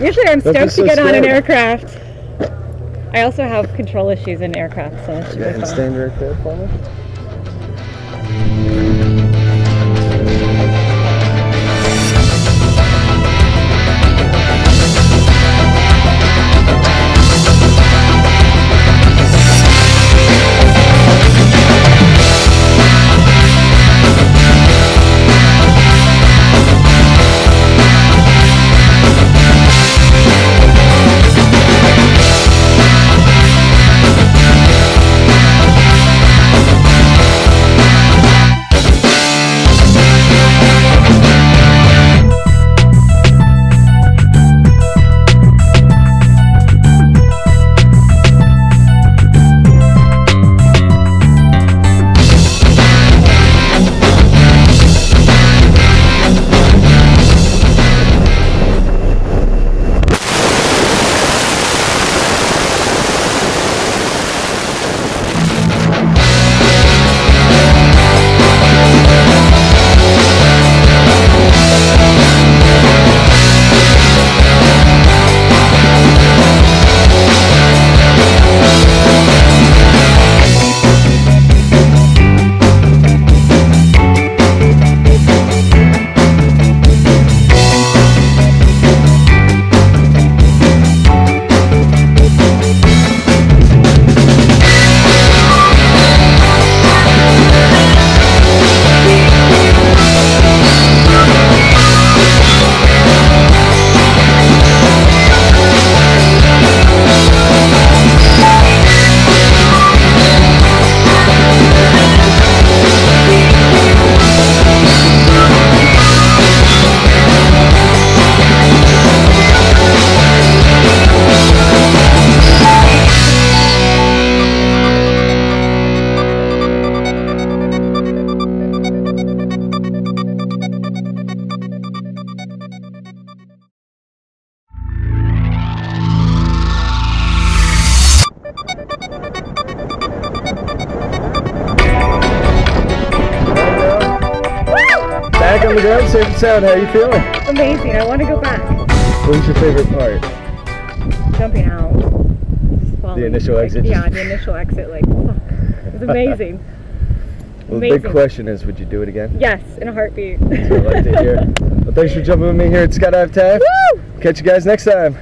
Usually I'm stoked so to get on an aircraft. I also have control issues in aircraft, so it should Yeah, be fun. stand right there for me. On the ground, safe and sound. How you feeling? Amazing. I want to go back. What was your favorite part? Jumping out. The initial Like, exit? Yeah, the initial exit. Like, fuck. It was amazing. Well, the big question is, would you do it again? yes, in a heartbeat. That's what I like to hear. Well, thanks for jumping with me here at Skydive Taft. Woo! Catch you guys next time.